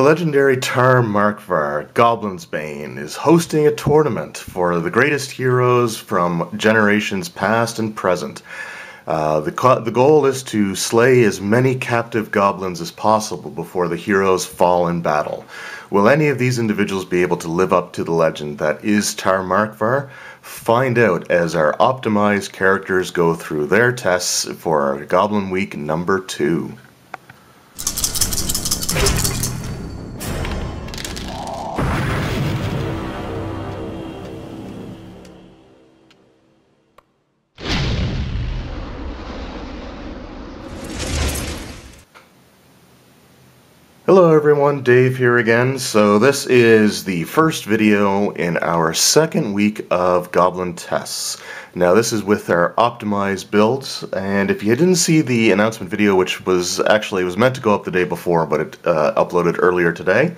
The legendary Tar Markvar, Goblin's Bane, is hosting a tournament for the greatest heroes from generations past and present. Uh, the, the goal is to slay as many captive goblins as possible before the heroes fall in battle. Will any of these individuals be able to live up to the legend that is Tar Markvar? Find out as our optimized characters go through their tests for our Goblin Week number two. Hello everyone, Dave here again. So this is the first video in our second week of Goblin tests. Now this is with our optimized builds, and if you didn't see the announcement video, which was actually was meant to go up the day before, but it uh, uploaded earlier today,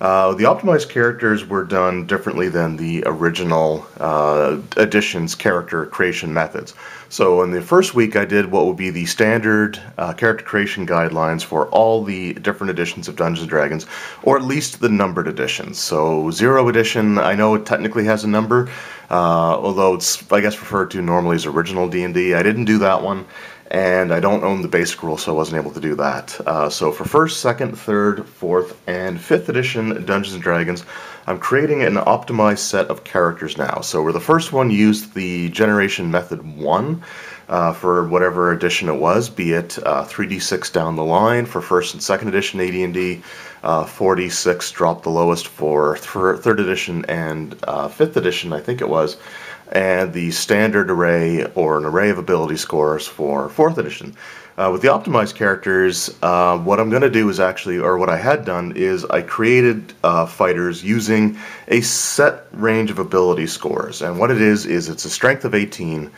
uh, the optimized characters were done differently than the original uh, edition's character creation methods. So in the first week I did what would be the standard uh, character creation guidelines for all the different editions of Dungeons & Dragons, or at least the numbered editions. So Zero Edition, I know it technically has a number, uh, although it's I guess referred to normally as original D&D. I didn't do that one and I don't own the basic rule, so I wasn't able to do that. Uh, so for first, second, third, fourth, and fifth edition Dungeons & Dragons, I'm creating an optimized set of characters now. So where the first one used the generation method 1 uh, for whatever edition it was, be it uh, 3d6 down the line for first and second edition AD&D, uh, 4d6 dropped the lowest for th third edition and uh, fifth edition, I think it was, and the standard array or an array of ability scores for 4th edition. Uh, with the optimized characters, uh, what I'm going to do is actually, or what I had done, is I created fighters using a set range of ability scores. And what it is, is it's a strength of 18,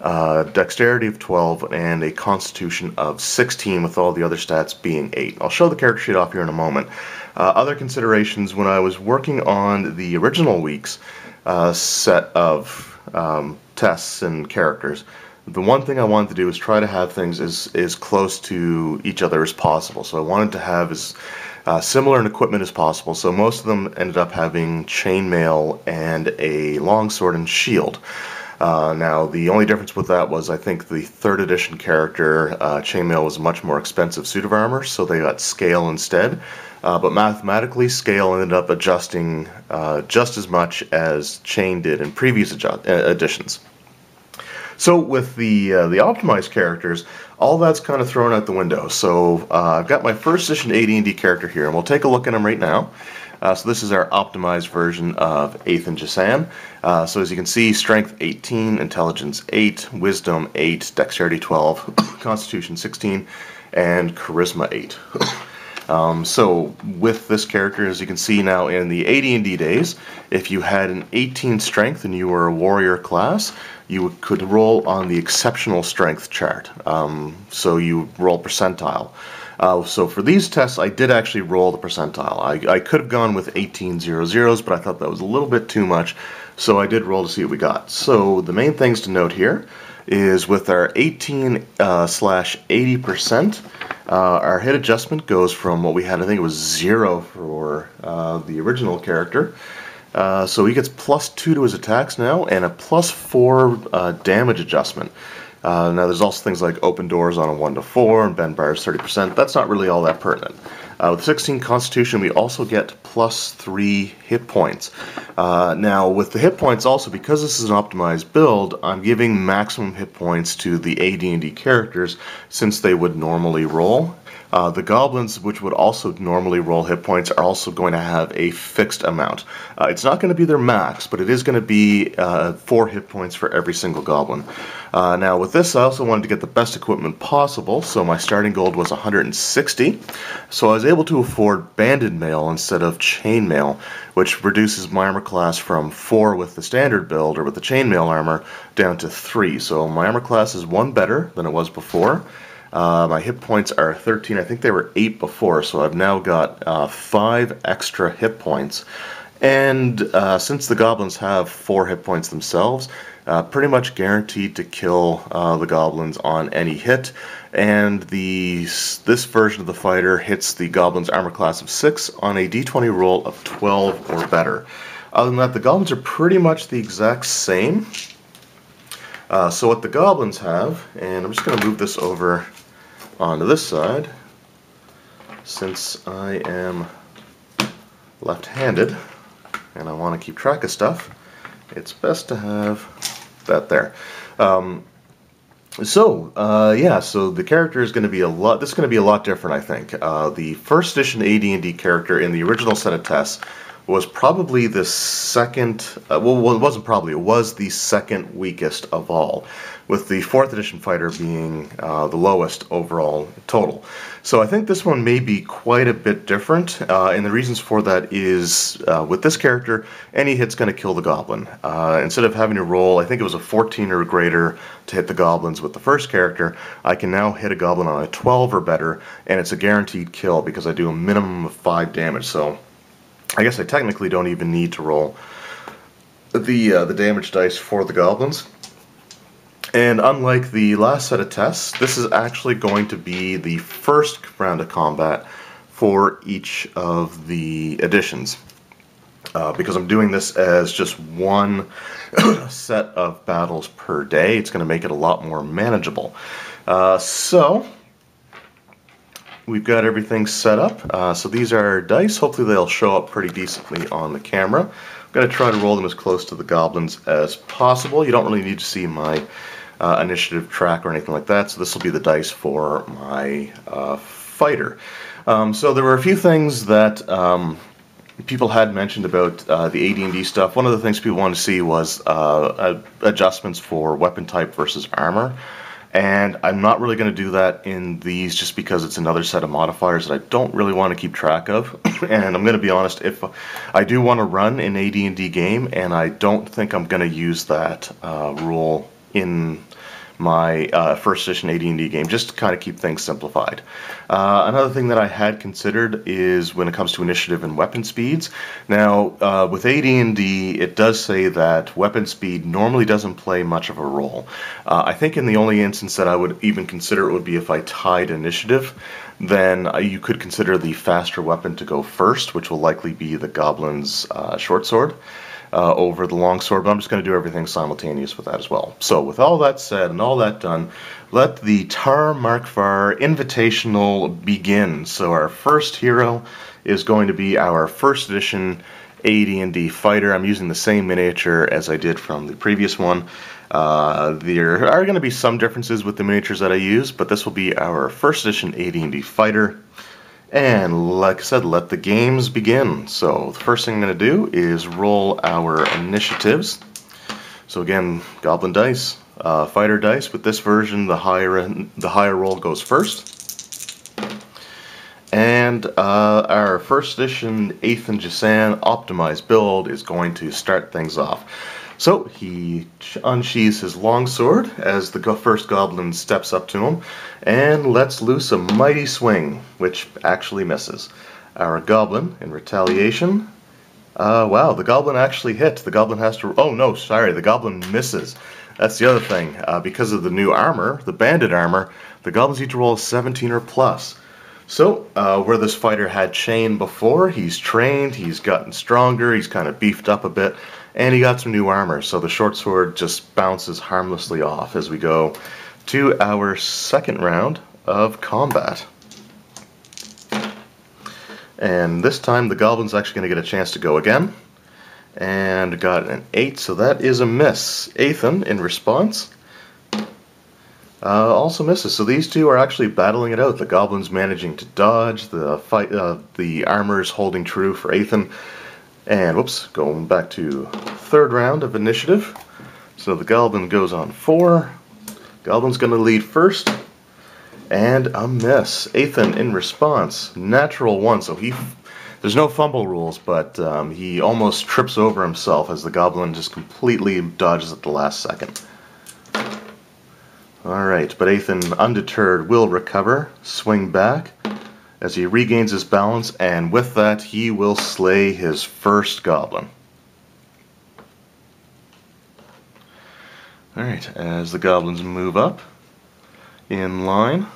uh, dexterity of 12, and a constitution of 16, with all the other stats being 8. I'll show the character sheet off here in a moment. Uh, other considerations, when I was working on the original week's uh, set of um, tests and characters. The one thing I wanted to do was try to have things as, as close to each other as possible. So I wanted to have as uh, similar in equipment as possible. So most of them ended up having chainmail and a longsword and shield. Uh, now, the only difference with that was I think the third edition character, uh, Chainmail, was a much more expensive suit of armor, so they got scale instead. Uh, but mathematically, scale ended up adjusting uh, just as much as chain did in previous uh, editions. So with the uh, the optimized characters, all that's kind of thrown out the window. So uh, I've got my first edition AD&D character here, and we'll take a look at him right now. Uh, so this is our optimized version of Athan Jasan. Uh, so as you can see, Strength 18, Intelligence 8, Wisdom 8, Dexterity 12, Constitution 16, and Charisma 8. Um, so with this character, as you can see now in the AD&D days, if you had an 18 strength and you were a warrior class, you could roll on the exceptional strength chart. Um, so you roll percentile. Uh, so for these tests, I did actually roll the percentile. I, I could have gone with 18 zero zeros, but I thought that was a little bit too much, so I did roll to see what we got. So the main things to note here is with our 18 uh, slash 80 percent, uh, our hit adjustment goes from what we had, I think it was zero for uh, the original character. Uh, so he gets plus two to his attacks now, and a plus four uh, damage adjustment. Uh, now there's also things like open doors on a 1 to 4 and bend bars 30%. That's not really all that pertinent. Uh, with 16 Constitution, we also get plus 3 hit points. Uh, now, with the hit points also, because this is an optimized build, I'm giving maximum hit points to the AD&D characters since they would normally roll. Uh, the goblins, which would also normally roll hit points, are also going to have a fixed amount. Uh, it's not going to be their max, but it is going to be uh, four hit points for every single goblin. Uh, now, with this, I also wanted to get the best equipment possible, so my starting gold was 160. So I was able to afford banded mail instead of chain mail, which reduces my armor class from 4 with the standard build, or with the chainmail armor, down to 3. So my armor class is 1 better than it was before. Uh, my hit points are 13. I think they were 8 before, so I've now got uh, 5 extra hit points. And uh, since the goblins have 4 hit points themselves, uh, pretty much guaranteed to kill uh, the goblins on any hit. and the this version of the fighter hits the Goblin's armor class of 6 on a d20 roll of 12 or better. Other than that, the Goblins are pretty much the exact same. Uh, so what the Goblins have, and I'm just going to move this over onto this side, since I am left-handed and I want to keep track of stuff, it's best to have that there. Um, so, uh, yeah, so the character is going to be a lot, this is going to be a lot different, I think. Uh, the first edition AD&D character in the original set of tests was probably the second, uh, well, it wasn't probably, it was the second weakest of all, with the fourth edition fighter being uh, the lowest overall total. So I think this one may be quite a bit different, uh, and the reasons for that is uh, with this character, any hit's going to kill the goblin. Uh, instead of having to roll, I think it was a 14 or greater to hit the goblins with the first character, I can now hit a goblin on a 12 or better, and it's a guaranteed kill because I do a minimum of 5 damage. So I guess I technically don't even need to roll the uh, the damage dice for the goblins. And unlike the last set of tests, this is actually going to be the first round of combat for each of the editions. Uh, because I'm doing this as just one set of battles per day, it's going to make it a lot more manageable. Uh, so, we've got everything set up. Uh, so these are dice. Hopefully they'll show up pretty decently on the camera. I'm going to try to roll them as close to the goblins as possible. You don't really need to see my uh, initiative track or anything like that. So this will be the dice for my uh, fighter. Um, so there were a few things that um, people had mentioned about uh, the AD&D stuff. One of the things people wanted to see was uh, adjustments for weapon type versus armor. And I'm not really going to do that in these just because it's another set of modifiers that I don't really want to keep track of. and I'm going to be honest, if I do want to run an AD&D game, and I don't think I'm going to use that uh, rule in my uh, first edition AD&D game, just to kind of keep things simplified. Uh, another thing that I had considered is when it comes to initiative and weapon speeds. Now, uh, with AD&D, it does say that weapon speed normally doesn't play much of a role. Uh, I think in the only instance that I would even consider it would be if I tied initiative, then uh, you could consider the faster weapon to go first, which will likely be the Goblin's uh, short sword uh, over the longsword, but I'm just going to do everything simultaneous with that as well. So with all that said and all that done, let the Tar Markvar Invitational begin. So our first hero is going to be our first edition AD&D fighter. I'm using the same miniature as I did from the previous one. Uh, there are going to be some differences with the miniatures that I use, but this will be our first edition AD&D fighter. And like I said, let the games begin. So the first thing I'm going to do is roll our initiatives. So again, Goblin dice, uh, Fighter dice. With this version, the higher the higher roll goes first. And uh, our first edition Ethan Jasan optimized build is going to start things off. So he unsheathes his longsword as the first goblin steps up to him and lets loose a mighty swing, which actually misses. Our goblin, in retaliation, uh, wow, the goblin actually hit. The goblin has to. Oh no, sorry, the goblin misses. That's the other thing. Uh, because of the new armor, the banded armor, the goblins need to roll a 17 or plus. So, uh, where this fighter had chain before, he's trained, he's gotten stronger, he's kind of beefed up a bit and he got some new armor, so the short sword just bounces harmlessly off as we go to our second round of combat. And this time the goblin's actually going to get a chance to go again. And got an 8, so that is a miss. Ethan, in response, uh, also misses. So these two are actually battling it out. The goblin's managing to dodge, the fight, uh, the armor's holding true for Ethan. And whoops, going back to third round of initiative. So the Goblin goes on four. Goblin's going to lead first. And a miss. Ethan in response. Natural one. So he, there's no fumble rules, but um, he almost trips over himself as the Goblin just completely dodges at the last second. Alright, but Ethan, undeterred, will recover, swing back, as he regains his balance, and with that he will slay his first goblin. Alright, as the goblins move up in line,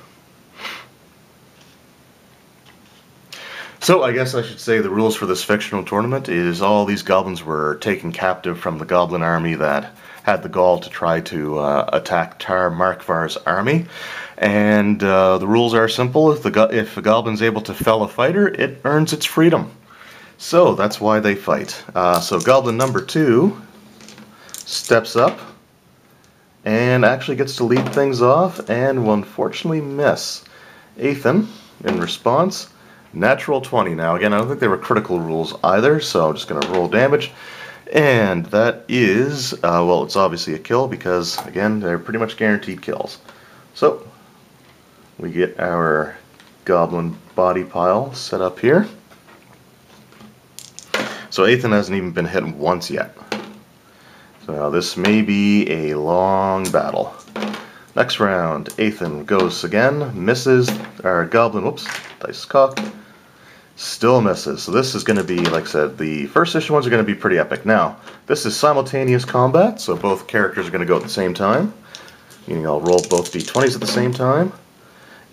So I guess I should say the rules for this fictional tournament is all these goblins were taken captive from the goblin army that had the gall to try to uh, attack Tar Markvar's army. And uh, the rules are simple. If, the if a goblin's able to fell a fighter, it earns its freedom. So that's why they fight. Uh, so goblin number two steps up and actually gets to lead things off and will unfortunately miss. Ethan, in response, natural 20. Now again, I don't think they were critical rules either, so I'm just going to roll damage. And that is, uh, well, it's obviously a kill because, again, they're pretty much guaranteed kills. So, we get our goblin body pile set up here. So Ethan hasn't even been hit once yet. So now this may be a long battle. Next round, Ethan goes again, misses, our goblin, whoops, dice cocked, still misses. So this is going to be, like I said, the first issue ones are going to be pretty epic. Now, this is simultaneous combat, so both characters are going to go at the same time. Meaning I'll roll both d20s at the same time.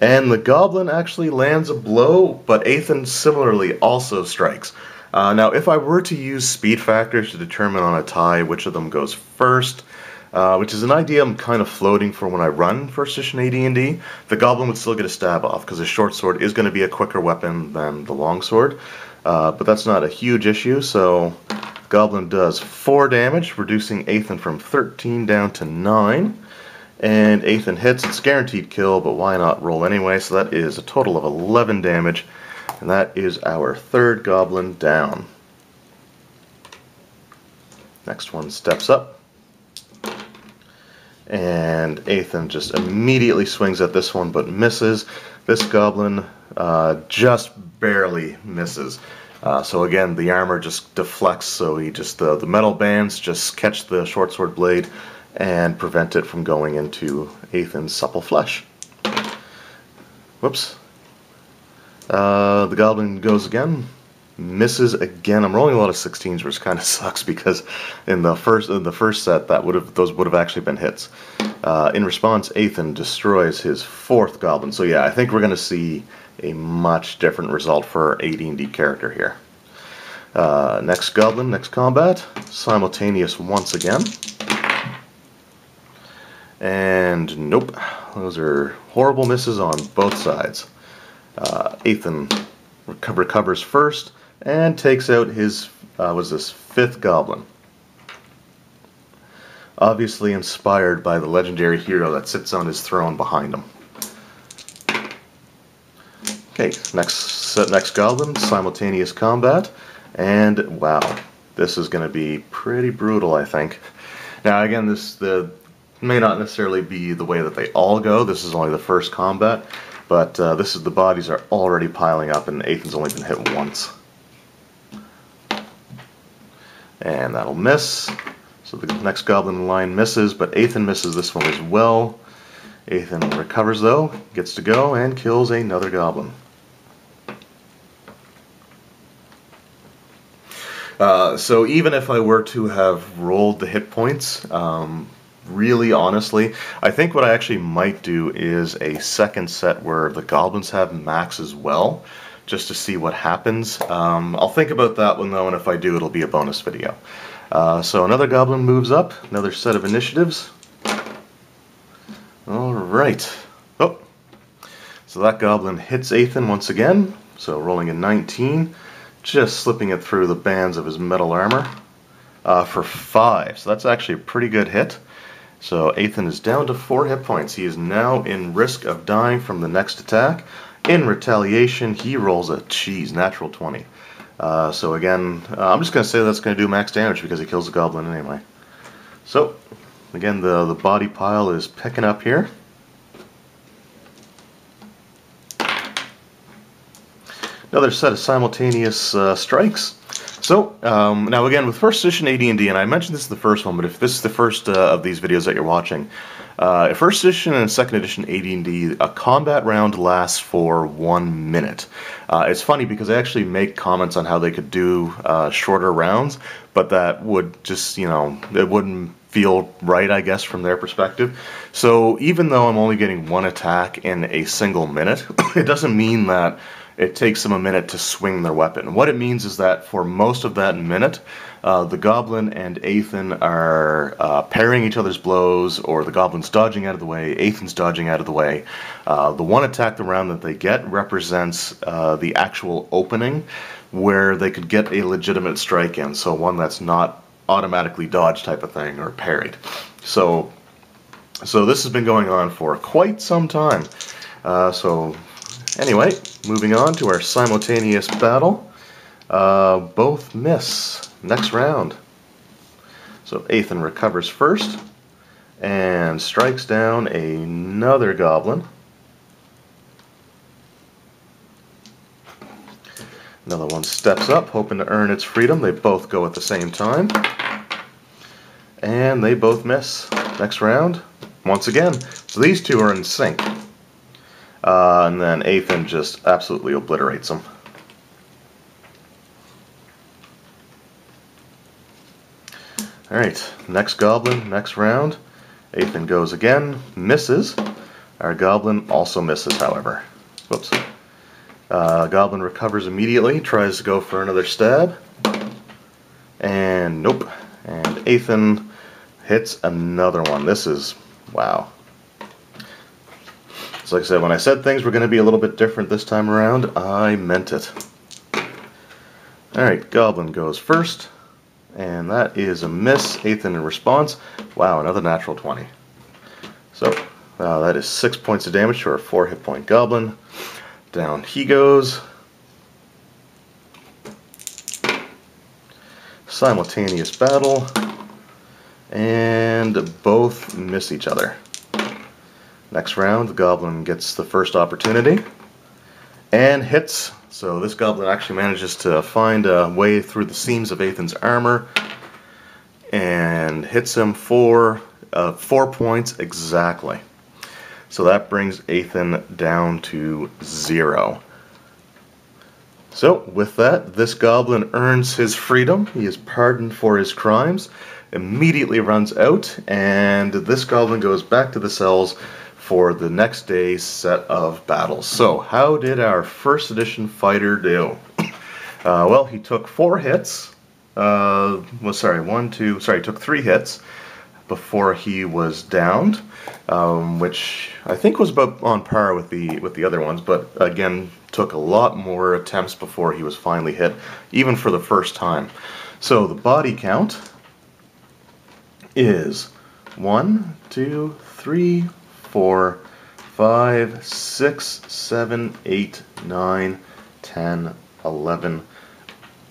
And the goblin actually lands a blow, but Ethan similarly also strikes. Uh, now, if I were to use speed factors to determine on a tie which of them goes first, uh, which is an idea I'm kind of floating for when I run first edition AD&D, the goblin would still get a stab off because his short sword is going to be a quicker weapon than the long sword. Uh, but that's not a huge issue, so goblin does 4 damage, reducing Ethan from 13 down to 9. And Ethan hits, it's guaranteed kill, but why not roll anyway? So that is a total of 11 damage. And that is our third goblin down. Next one steps up. And Ethan just immediately swings at this one but misses. This goblin uh, just barely misses. Uh, so again, the armor just deflects, so he just the, the metal bands just catch the short sword blade and prevent it from going into Ethan's supple flesh. Whoops, uh, the goblin goes again, misses again. I'm rolling a lot of 16s, which kind of sucks because in the first in the first set that would have those would have actually been hits. Uh, in response, Ethan destroys his fourth goblin. So yeah, I think we're going to see a much different result for AD&D character here. Uh, next goblin, next combat, simultaneous once again. And nope, those are horrible misses on both sides. Uh, Ethan recovers first and takes out his, uh, was this, fifth goblin. Obviously inspired by the legendary hero that sits on his throne behind him. Okay, next, next goblin, simultaneous combat, and wow, this is going to be pretty brutal, I think. Now, again, this the may not necessarily be the way that they all go. This is only the first combat, but uh, this is the bodies are already piling up and Ethan's only been hit once. And that'll miss. So the next goblin line misses, but Ethan misses this one as well. Ethan recovers though, gets to go, and kills another goblin. Uh, so even if I were to have rolled the hit points, um, really honestly, I think what I actually might do is a second set where the goblins have max as well, just to see what happens. Um, I'll think about that one though, and if I do, it'll be a bonus video. Uh, so another goblin moves up, another set of initiatives. Alright. Oh, so that goblin hits Ethan once again, so rolling a 19, just slipping it through the bands of his metal armor uh, for 5. So that's actually a pretty good hit. So Ethan is down to 4 hit points. He is now in risk of dying from the next attack. In retaliation, he rolls a cheese, natural 20. Uh, so again, uh, I'm just going to say that's going to do max damage because he kills the goblin anyway. So, again, the, the body pile is picking up here. Another set of simultaneous uh, strikes. So, um, now again, with first edition AD&D, and I mentioned this is the first one, but if this is the first uh, of these videos that you're watching, uh, first edition and second edition AD&D, a combat round lasts for one minute. Uh, it's funny because I actually make comments on how they could do uh, shorter rounds, but that would just, you know, it wouldn't feel right, I guess, from their perspective. So even though I'm only getting one attack in a single minute, it doesn't mean that it takes them a minute to swing their weapon. What it means is that for most of that minute, uh, the goblin and Athen are uh, parrying each other's blows, or the goblin's dodging out of the way, Athen's dodging out of the way. Uh, the one attack the round that they get represents uh, the actual opening where they could get a legitimate strike in, so one that's not automatically dodged type of thing or parried. So, so this has been going on for quite some time. Uh, so anyway, moving on to our simultaneous battle. Uh, both miss. Next round. So Athen recovers first and strikes down another goblin. Another one steps up, hoping to earn its freedom. They both go at the same time. And they both miss. Next round, once again. So these two are in sync. Uh, and then Athen just absolutely obliterates them. Alright, next goblin, next round. Athen goes again, misses. Our goblin also misses, however. Whoops. Uh, goblin recovers immediately, tries to go for another stab. And nope. And Athen hits another one. This is, wow. So like I said, when I said things were going to be a little bit different this time around, I meant it. Alright, Goblin goes first. And that is a miss. Athen in response. Wow, another natural 20. So, uh, that is 6 points of damage to our 4 hit point Goblin. Down he goes. Simultaneous battle. And both miss each other. Next round, the Goblin gets the first opportunity. And hits so this goblin actually manages to find a way through the seams of Athen's armor and hits him for uh, four points exactly. So that brings Athen down to zero. So with that, this goblin earns his freedom. He is pardoned for his crimes, immediately runs out, and this goblin goes back to the cells for the next day's set of battles. So, how did our first edition fighter do? Uh, well, he took four hits. Uh, well, sorry, one, two, sorry, he took three hits before he was downed, um, which I think was about on par with the with the other ones, but again, took a lot more attempts before he was finally hit, even for the first time. So the body count is one, two, three, four, five, six, seven, eight, nine, ten, eleven,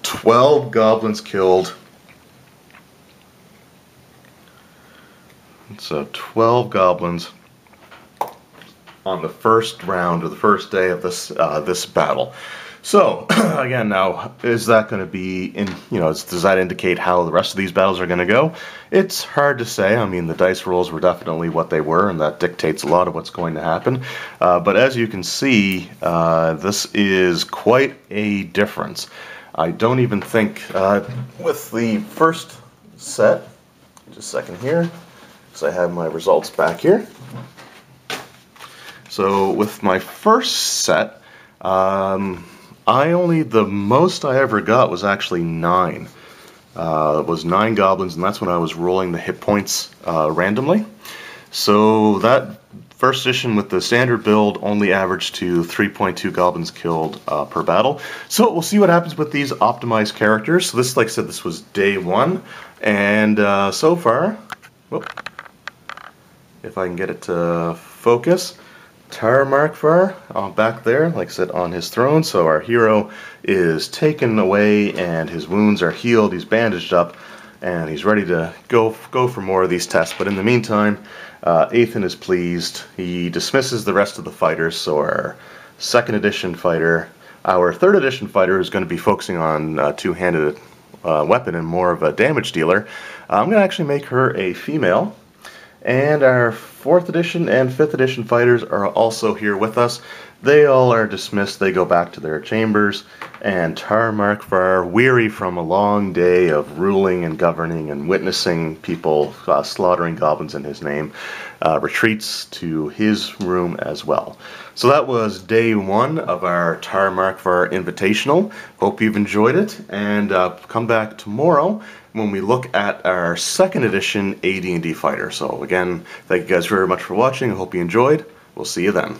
twelve goblins killed. So 12 goblins on the first round or the first day of this uh, this battle. So, again, now, is that going to be, in you know, does that indicate how the rest of these battles are going to go? It's hard to say. I mean, the dice rolls were definitely what they were, and that dictates a lot of what's going to happen. Uh, but as you can see, uh, this is quite a difference. I don't even think, uh, with the first set, just a second here, because I have my results back here. So, with my first set, um, I only, the most I ever got was actually nine. Uh, it was nine goblins, and that's when I was rolling the hit points uh, randomly. So that first edition with the standard build only averaged to 3.2 goblins killed uh, per battle. So we'll see what happens with these optimized characters. So this, like I said, this was day one, and uh, so far, whoop, if I can get it to focus, Tar Markvar uh, back there, like I said, on his throne. So our hero is taken away and his wounds are healed. He's bandaged up and he's ready to go go for more of these tests. But in the meantime, uh, Athen is pleased. He dismisses the rest of the fighters. So our second edition fighter, our third edition fighter is going to be focusing on uh, two-handed uh, weapon and more of a damage dealer. I'm going to actually make her a female. And our 4th edition and 5th edition fighters are also here with us. they all are dismissed. They go back to their chambers, and Tar Markvar, weary from a long day of ruling and governing and witnessing people uh, slaughtering goblins in his name, uh, retreats to his room as well. So that was day one of our Tar Markvar Invitational. Hope you've enjoyed it, and uh, come back tomorrow when we look at our second edition AD&D Fighter. So again, thank you guys very much for watching. I hope you enjoyed. We'll see you then.